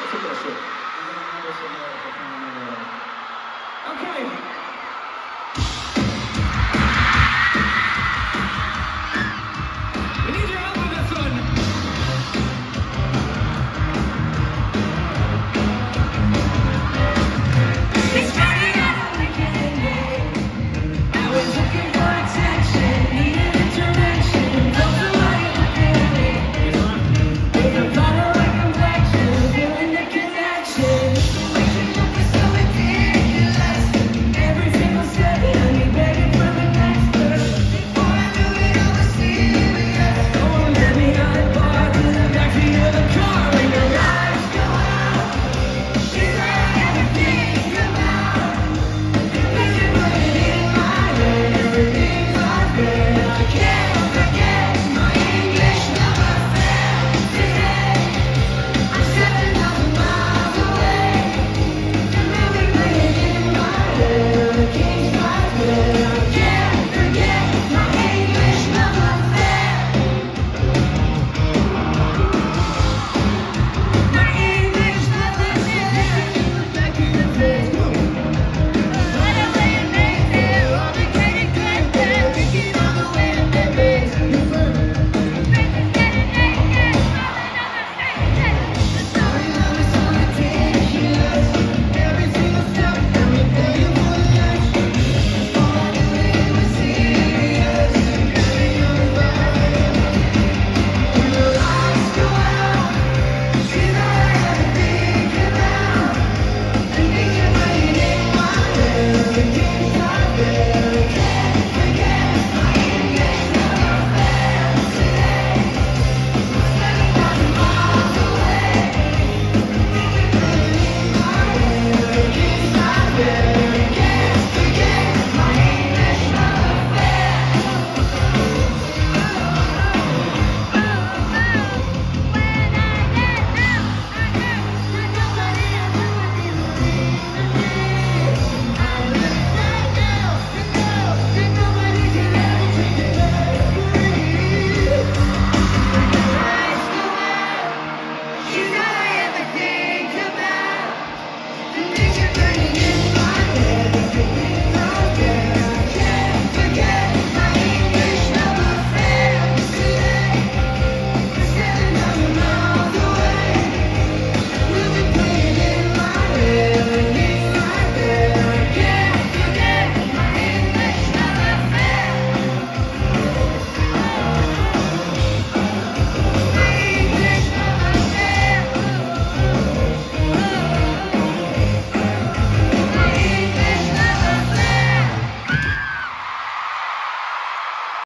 Let's take that shit. Okay.